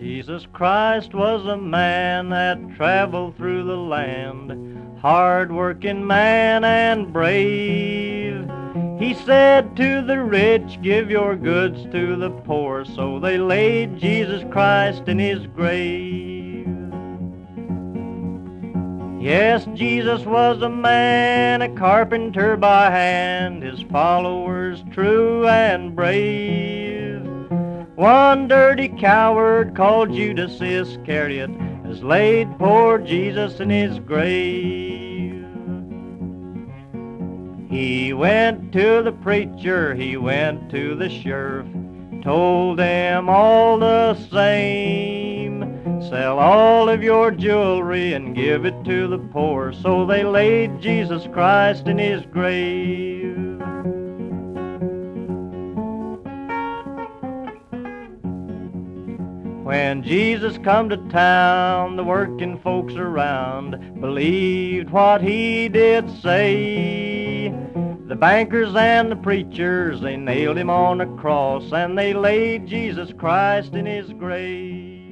Jesus Christ was a man that traveled through the land, hard-working man and brave. He said to the rich, give your goods to the poor, so they laid Jesus Christ in his grave. Yes, Jesus was a man, a carpenter by hand, his followers true and brave. One dirty coward called Judas Iscariot has laid poor Jesus in his grave. He went to the preacher, he went to the sheriff, told them all the same. Sell all of your jewelry and give it to the poor. So they laid Jesus Christ in his grave. When Jesus come to town, the working folks around believed what he did say. The bankers and the preachers, they nailed him on a cross and they laid Jesus Christ in his grave.